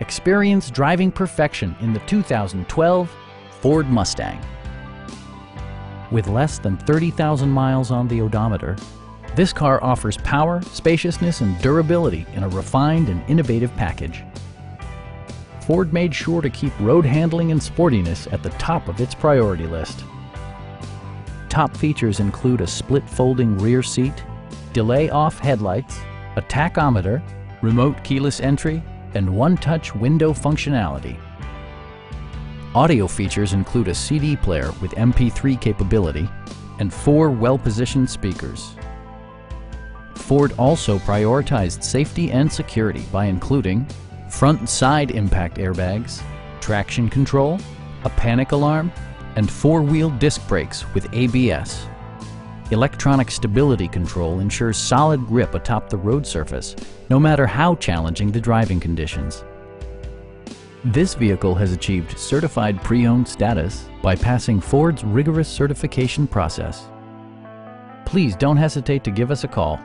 Experience driving perfection in the 2012 Ford Mustang. With less than 30,000 miles on the odometer, this car offers power, spaciousness, and durability in a refined and innovative package. Ford made sure to keep road handling and sportiness at the top of its priority list. Top features include a split folding rear seat, delay off headlights, a tachometer, remote keyless entry, and one-touch window functionality. Audio features include a CD player with MP3 capability and four well-positioned speakers. Ford also prioritized safety and security by including front and side impact airbags, traction control, a panic alarm, and four-wheel disc brakes with ABS. Electronic stability control ensures solid grip atop the road surface, no matter how challenging the driving conditions. This vehicle has achieved certified pre-owned status by passing Ford's rigorous certification process. Please don't hesitate to give us a call